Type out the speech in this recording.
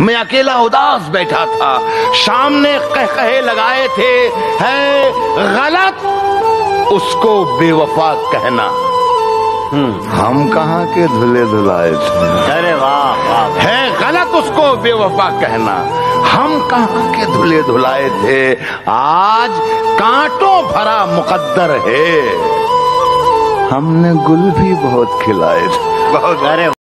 मैं अकेला उदास बैठा था। शाम ने कह कहे लगाए थे है गलत? उसको बेवफा कहना। हम्म। हम कहा के धुले धुलाए थे? अरे वाह वाह। है गलत उसको बेवफा कहना। हम कहा के धुले धुलाए थे? आज कांटों भरा मुकद्दर है। हमने गुल भी बहुत खिलाए थे। बहुत अरे